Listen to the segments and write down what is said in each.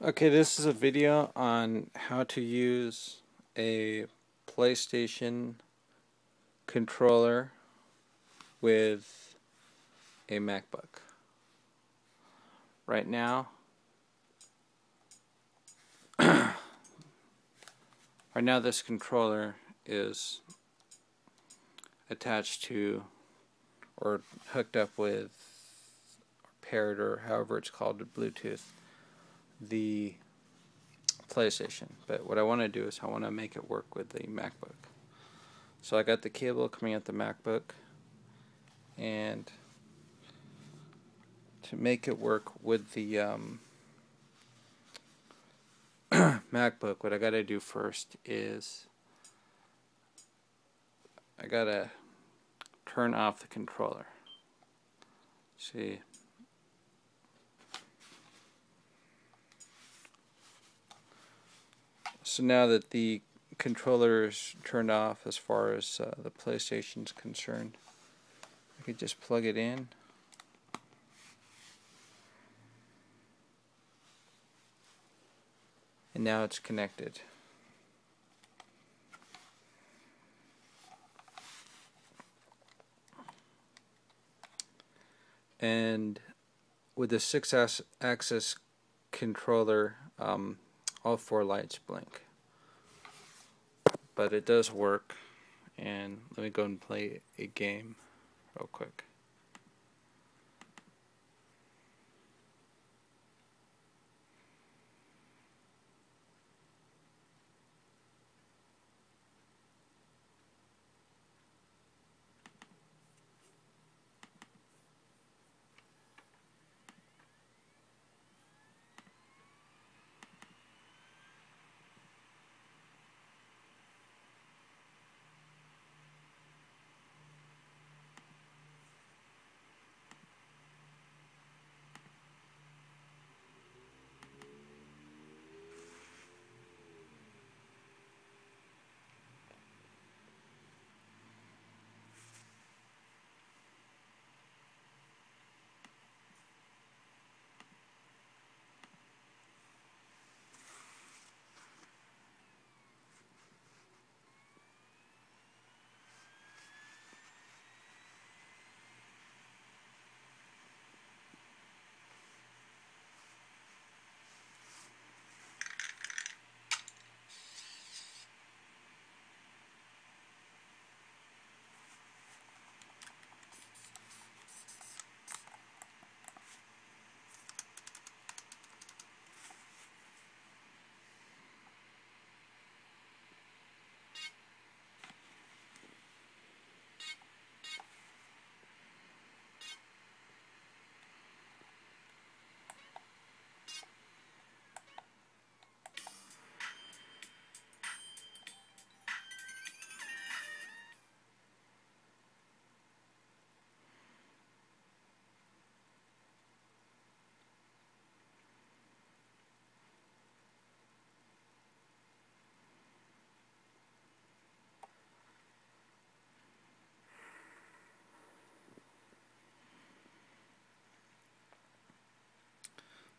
Okay, this is a video on how to use a PlayStation controller with a MacBook. Right now, right now this controller is attached to or hooked up with paired or however it's called to Bluetooth the PlayStation. But what I want to do is I want to make it work with the MacBook. So I got the cable coming out the MacBook and to make it work with the um, MacBook, what I got to do first is I got to turn off the controller. See, So now that the controller is turned off as far as uh, the PlayStation is concerned, I could just plug it in. And now it's connected. And with the six axis controller, um, all four lights blink. But it does work, and let me go and play a game real quick.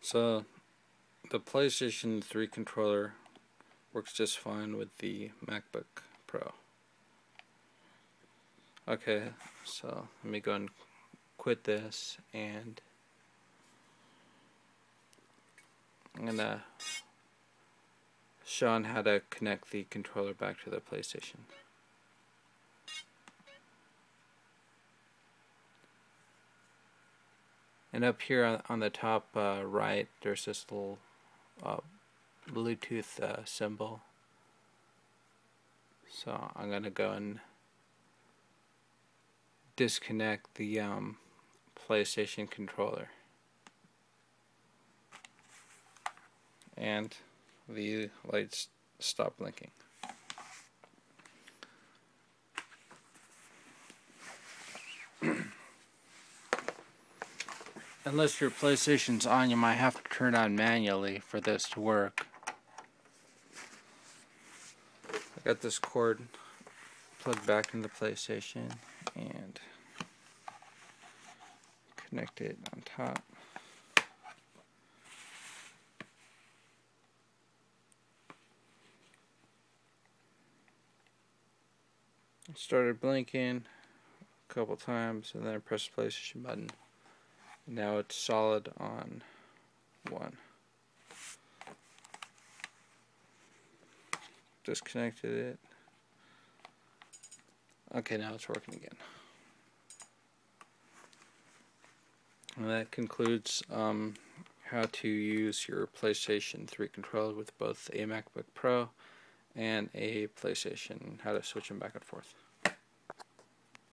So the PlayStation 3 controller works just fine with the MacBook Pro. Okay, so let me go and quit this and I'm gonna show on how to connect the controller back to the PlayStation. And up here on, on the top uh, right, there's this little uh, Bluetooth uh, symbol. So I'm going to go and disconnect the um, PlayStation controller. And the lights stop blinking. Unless your PlayStation's on, you might have to turn on manually for this to work. I got this cord plugged back into the PlayStation and connect it on top. It started blinking a couple times and then I pressed the PlayStation button. Now it's solid on one. Disconnected it. Okay, now it's working again. And that concludes um, how to use your PlayStation 3 controller with both a MacBook Pro and a PlayStation, how to switch them back and forth.